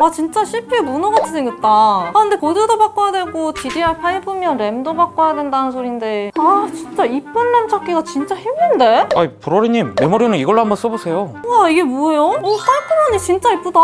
와 진짜 CPU 문어같이 생겼다 아 근데 보드도 바꿔야 되고 DDR5면 램도 바꿔야 된다는 소린데 아 진짜 이쁜 램 찾기가 진짜 힘든데? 아이 브로리님 메모리는 이걸로 한번 써보세요 우와 이게 뭐예요? 오 깔끔하니 진짜 이쁘다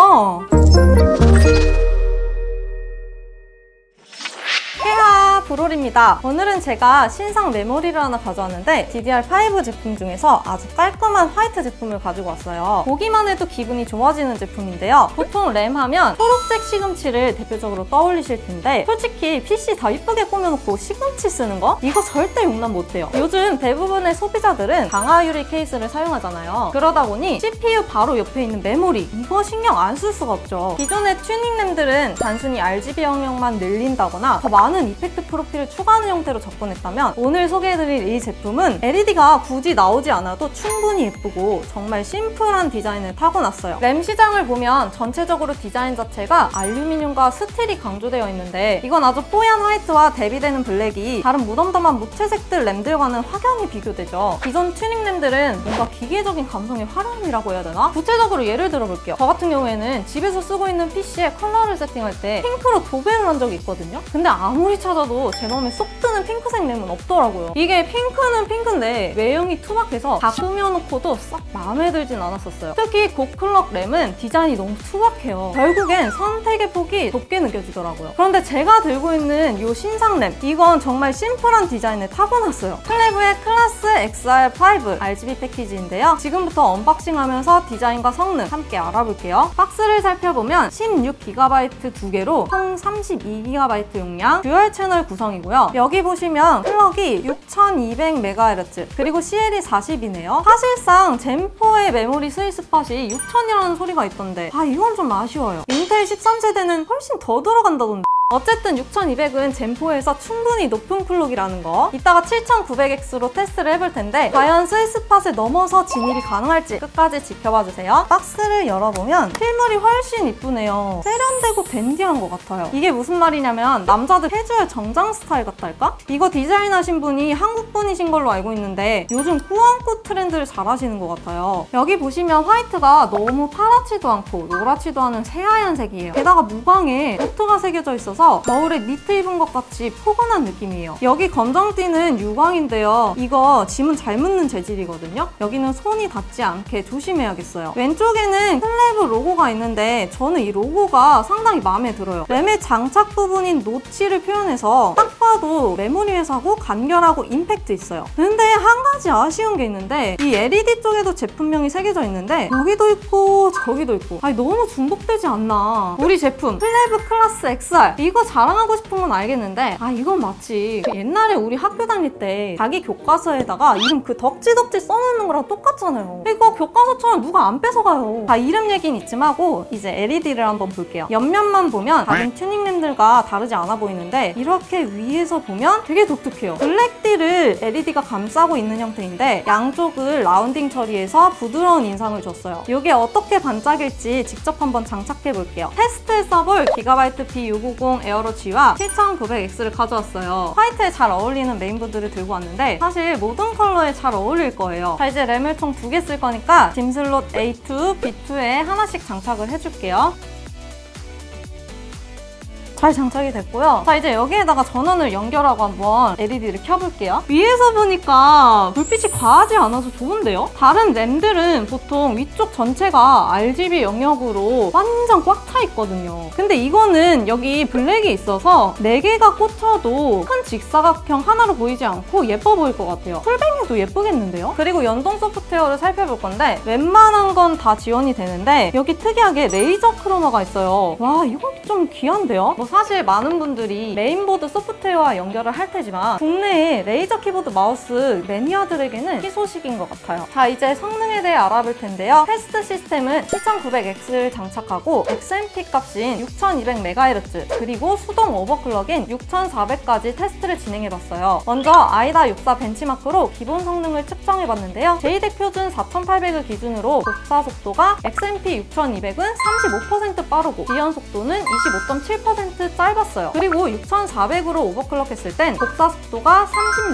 브롤입니다. 오늘은 제가 신상 메모리를 하나 가져왔는데 DDR5 제품 중에서 아주 깔끔한 화이트 제품을 가지고 왔어요. 보기만 해도 기분이 좋아지는 제품인데요. 보통 램 하면 초록색 시금치를 대표적으로 떠올리실 텐데 솔직히 PC 다 이쁘게 꾸며놓고 시금치 쓰는 거? 이거 절대 용납 못해요. 요즘 대부분의 소비자들은 강화 유리 케이스를 사용하잖아요. 그러다 보니 CPU 바로 옆에 있는 메모리 이거 신경 안 쓸 수가 없죠. 기존의 튜닝 램들은 단순히 RGB 영역만 늘린다거나 더 많은 effect 프로필을 추가하는 형태로 접근했다면 오늘 소개해드릴 이 제품은 LED가 굳이 나오지 않아도 충분히 예쁘고 정말 심플한 디자인을 타고났어요. 램 시장을 보면 전체적으로 디자인 자체가 알루미늄과 스틸이 강조되어 있는데 이건 아주 뽀얀 화이트와 대비되는 블랙이 다른 무덤덤한 무채색들 램들과는 확연히 비교되죠. 기존 튜닝 램들은 뭔가 기계적인 감성의 화려함이라고 해야 되나? 구체적으로 예를 들어볼게요. 저 같은 경우에는 집에서 쓰고 있는 PC에 컬러를 세팅할 때 핑크로 도배를 한 적이 있거든요. 근데 아무리 찾아도 제 마음에 쏙 드는 핑크색 램은 없더라고요. 이게 핑크는 핑크인데 외형이 투박해서 다 꾸며놓고도 싹 마음에 들진 않았었어요. 특히 고clock 램은 디자인이 너무 투박해요. 결국엔 선택의 폭이 좁게 느껴지더라고요. 그런데 제가 들고 있는 이 신상 램 이건 정말 심플한 디자인을 타고났어요. 클레브의 클라스 XR5 RGB 패키지인데요. 지금부터 unboxing하면서 디자인과 성능 함께 알아볼게요. 박스를 살펴보면 16GB 두 개로 총 32GB 용량 dual channel 구성이고요. 여기 보시면 clock이 6200MHz 그리고 CL이 40이네요. 사실상 젠4의 메모리 스윗 스팟이 6000이라는 소리가 있던데 아 이건 좀 아쉬워요. 인텔 13세대는 훨씬 더 들어간다던데 어쨌든 6200은 젠4에서 충분히 높은 clock이라는 거. 이따가 7900X로 테스트를 해볼 텐데 과연 스위스팟을 넘어서 진입이 가능할지 끝까지 지켜봐 주세요. 박스를 열어보면 실물이 훨씬 이쁘네요. 세련되고 dandy한 것 같아요. 이게 무슨 말이냐면 남자들 캐주얼 정장 스타일 같달까? 이거 디자인하신 분이 한국 분이신 걸로 알고 있는데 요즘 꾸안꾸 트렌드를 잘 아시는 것 같아요. 여기 보시면 화이트가 너무 파랗지도 않고 노랗지도 않은 새하얀 색이에요. 게다가 무광에 노트가 새겨져 있어서 겨울에 니트 입은 것 같이 포근한 느낌이에요. 여기 검정 띠는 유광인데요. 이거 지문 잘 묻는 재질이거든요. 여기는 손이 닿지 않게 조심해야겠어요. 왼쪽에는 클레브 로고가 있는데 저는 이 로고가 상당히 마음에 들어요. 램의 장착 부분인 notch를 표현해서 딱 봐도 메모리 회사고 간결하고 임팩트 있어요. 근데 한 가지 아쉬운 게 있는데 이 LED 쪽에도 제품명이 새겨져 있는데 여기도 있고 저기도 있고 아니 너무 중복되지 않나. 우리 제품 클레브 클라스 XR 이거 자랑하고 싶은 건 알겠는데 아 이건 마치 그 옛날에 우리 학교 다닐 때 자기 교과서에다가 이름 그 덕지덕지 써놓는 거랑 똑같잖아요. 이거 교과서처럼 누가 안 뺏어가요. 다 이름 얘기는 이쯤 하고 이제 LED를 한번 볼게요. 옆면만 보면 다른 튜닝램들과 다르지 않아 보이는데 이렇게 위에서 보면 되게 독특해요. 블랙띠를 LED가 감싸고 있는 형태인데 양쪽을 rounding 처리해서 부드러운 인상을 줬어요. 이게 어떻게 반짝일지 직접 한번 장착해 볼게요. 테스트에 써볼 기가바이트 B650 에어로 G와 7900X를 가져왔어요. 화이트에 잘 어울리는 메인보드를 들고 왔는데 사실 모든 컬러에 잘 어울릴 거예요. 자 이제 램을 총 두 개 쓸 거니까 DIMM 슬롯 A2, B2에 하나씩 장착을 해줄게요. 잘 장착이 됐고요. 자 이제 여기에다가 전원을 연결하고 한번 LED를 켜볼게요. 위에서 보니까 불빛이 과하지 않아서 좋은데요? 다른 램들은 보통 위쪽 전체가 RGB 영역으로 완전 꽉 차 있거든요. 근데 이거는 여기 블랙이 있어서 4개가 꽂혀도 큰 직사각형 하나로 보이지 않고 예뻐 보일 것 같아요. full bank도 예쁘겠는데요? 그리고 연동 소프트웨어를 살펴볼 건데 웬만한 건 다 지원이 되는데 여기 특이하게 레이저 크로마가 있어요. 와 이것도 좀 귀한데요? 뭐 사실 많은 분들이 메인보드 소프트웨어와 연결을 할 테지만 국내에 레이저 키보드 마우스 매니아들에게는 희소식인 것 같아요. 자 이제 성능에 대해 알아볼 텐데요. 테스트 시스템은 7900X를 장착하고 XMP 값인 6200MHz 그리고 수동 overclock인 6400까지 테스트를 진행해봤어요. 먼저 아이다 64 benchmark로 기본 성능을 측정해봤는데요. JEDEC 표준 4800을 기준으로 복사 속도가 XMP 6200은 35% 빠르고 지연 속도는 25.7% 10% 짧았어요. 그리고 6400으로 overclock 했을 땐 복사 속도가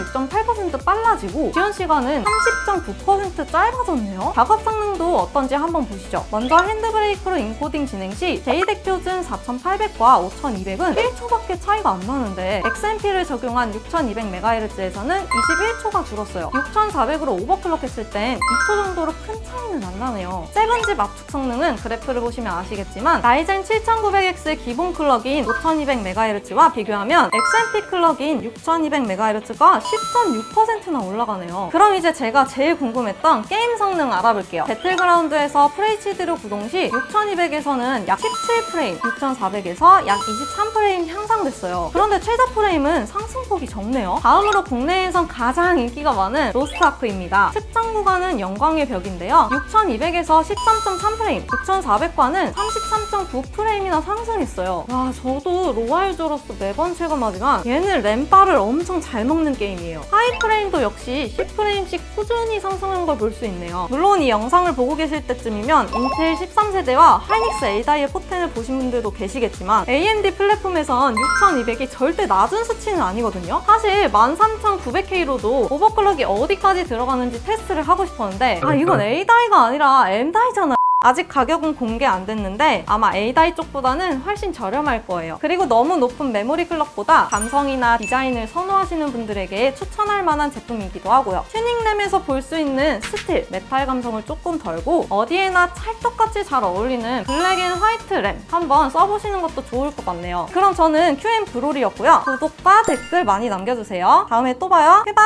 36.8% 빨라지고 지연 시간은 30.9% 짧아졌네요. 작업 성능도 어떤지 한번 보시죠. 먼저 HandBrake로 encoding 진행 시 JEDEC 표준 4800과 5200은 1초밖에 차이가 안 나는데 XMP를 적용한 6200MHz에서는 21초가 줄었어요. 6400으로 overclock 했을 땐 2초 정도로 큰 차이는 안 나네요. 7-Zip 압축 성능은 그래프를 보시면 아시겠지만 라이젠 7900X의 기본 clock인 5200MHz와 비교하면 XMP clock인 6200MHz가 10.6%나 올라가네요. 그럼 이제 제가 제일 궁금했던 게임 성능 알아볼게요. 배틀그라운드에서 FHD로 구동 시 6200에서는 약 17프레임, 6400에서 약 23프레임 향상됐어요. 그런데 최저 프레임은 상승폭이 적네요. 다음으로 국내에선 가장 인기가 많은 로스트아크입니다. 측정 구간은 영광의 벽인데요. 6200에서 13.3프레임, 6400과는 33.9프레임이나 상승했어요. 와, 저도 로아유저로서 매번 체감하지만 얘는 램빨을 엄청 잘 먹는 게임이에요. 하위 프레임도 역시 10프레임씩 꾸준히 상승한 걸 볼 수 있네요. 물론 이 영상을 보고 계실 때쯤이면 인텔 13세대와 하이닉스 A die의 포텐을 보신 분들도 계시겠지만 AMD 플랫폼에선 6200이 절대 낮은 수치는 아니거든요. 사실 13900K로도 overclock이 어디까지 들어가는지 테스트를 하고 싶었는데 아 이건 A die가 아니라 M die잖아. 아직 가격은 공개 안 됐는데 아마 A die 쪽보다는 훨씬 저렴할 거예요. 그리고 너무 높은 메모리 clock보다 감성이나 디자인을 선호하시는 분들에게 추천할 만한 제품이기도 하고요. 튜닝램에서 볼 수 있는 스틸, 메탈 감성을 조금 덜고 어디에나 찰떡같이 잘 어울리는 black and white 램 한번 써보시는 것도 좋을 것 같네요. 그럼 저는 QM 브롤이었고요. 구독과 댓글 많이 남겨주세요. 다음에 또 봐요. 해바!